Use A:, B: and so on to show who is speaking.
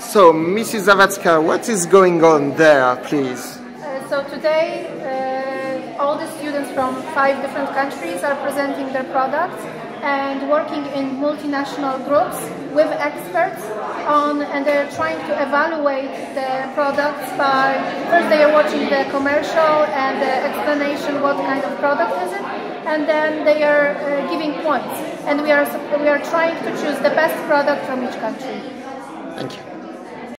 A: So, Mrs. Zawadzka, what is going on there, please?
B: Uh, so today, uh, all the students from five different countries are presenting their products and working in multinational groups with experts on, and they're trying to evaluate the products by, first they are watching the commercial and the explanation what kind of product is it, and then they are uh, giving points. And we are, we are trying to choose the best product from each country.
A: Thank you.